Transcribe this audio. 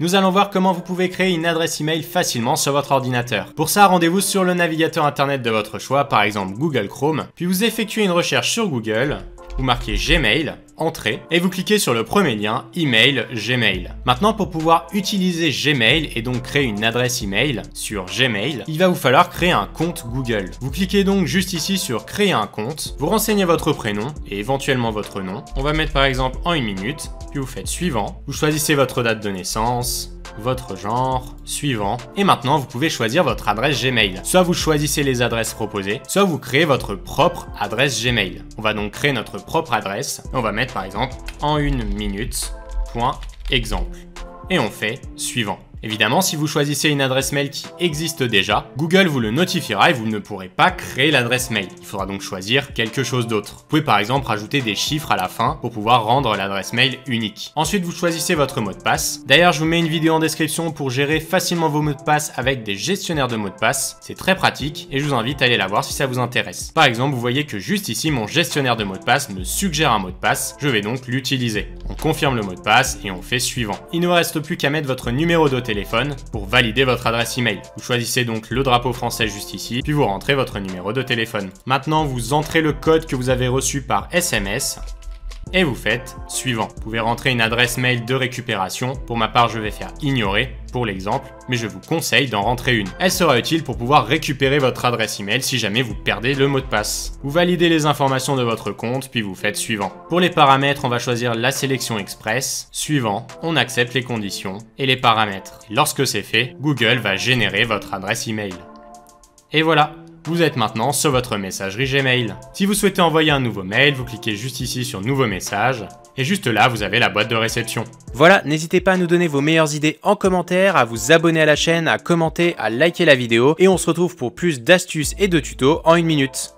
Nous allons voir comment vous pouvez créer une adresse email facilement sur votre ordinateur. Pour ça, rendez-vous sur le navigateur internet de votre choix, par exemple Google Chrome, puis vous effectuez une recherche sur Google, vous marquez Gmail, Entrée, et vous cliquez sur le premier lien, Email Gmail. Maintenant, pour pouvoir utiliser Gmail et donc créer une adresse email sur Gmail, il va vous falloir créer un compte Google. Vous cliquez donc juste ici sur Créer un compte, vous renseignez votre prénom et éventuellement votre nom. On va mettre par exemple en une minute, puis vous faites suivant. Vous choisissez votre date de naissance, votre genre, suivant. Et maintenant, vous pouvez choisir votre adresse Gmail. Soit vous choisissez les adresses proposées, soit vous créez votre propre adresse Gmail. On va donc créer notre propre adresse. On va mettre par exemple en une minute, exemple. Et on fait suivant. Évidemment, si vous choisissez une adresse mail qui existe déjà, Google vous le notifiera et vous ne pourrez pas créer l'adresse mail. Il faudra donc choisir quelque chose d'autre. Vous pouvez par exemple rajouter des chiffres à la fin pour pouvoir rendre l'adresse mail unique. Ensuite, vous choisissez votre mot de passe. D'ailleurs, je vous mets une vidéo en description pour gérer facilement vos mots de passe avec des gestionnaires de mots de passe. C'est très pratique et je vous invite à aller la voir si ça vous intéresse. Par exemple, vous voyez que juste ici, mon gestionnaire de mots de passe me suggère un mot de passe. Je vais donc l'utiliser. On confirme le mot de passe et on fait suivant. Il ne reste plus qu'à mettre votre numéro de téléphone pour valider votre adresse email. Vous choisissez donc le drapeau français juste ici, puis vous rentrez votre numéro de téléphone. Maintenant, vous entrez le code que vous avez reçu par SMS et vous faites suivant. Vous pouvez rentrer une adresse mail de récupération. Pour ma part, je vais faire ignorer pour l'exemple, mais je vous conseille d'en rentrer une. Elle sera utile pour pouvoir récupérer votre adresse email si jamais vous perdez le mot de passe. Vous validez les informations de votre compte, puis vous faites suivant. Pour les paramètres, on va choisir la sélection express. Suivant, on accepte les conditions et les paramètres. Lorsque c'est fait, Google va générer votre adresse email. Et voilà, vous êtes maintenant sur votre messagerie Gmail. Si vous souhaitez envoyer un nouveau mail, vous cliquez juste ici sur Nouveau message, et juste là, vous avez la boîte de réception. Voilà, n'hésitez pas à nous donner vos meilleures idées en commentaire, à vous abonner à la chaîne, à commenter, à liker la vidéo, et on se retrouve pour plus d'astuces et de tutos en une minute.